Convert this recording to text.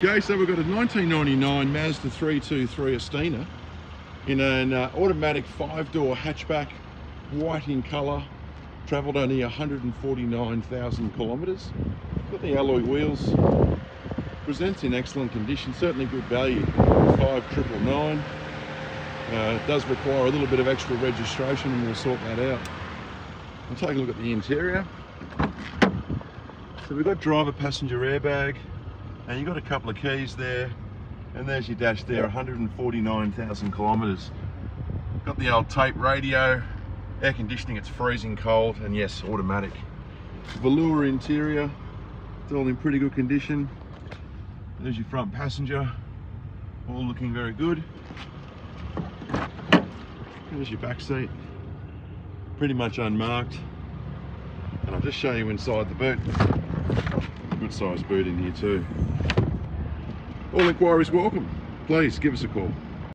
Okay, so we've got a 1999 Mazda 323 Astina in an uh, automatic five-door hatchback, white in colour, travelled only 149,000 kilometres. Got the alloy wheels, presents in excellent condition, certainly good value, 5999. Uh, does require a little bit of extra registration and we'll sort that out. We'll take a look at the interior. So we've got driver passenger airbag, and you've got a couple of keys there and there's your dash there 149,000 kilometers got the old tape radio air conditioning it's freezing cold and yes automatic. Velour interior it's all in pretty good condition. There's your front passenger all looking very good. There's your back seat pretty much unmarked. And I'll just show you inside the boot. Good sized boot in here too all inquiries welcome. Please give us a call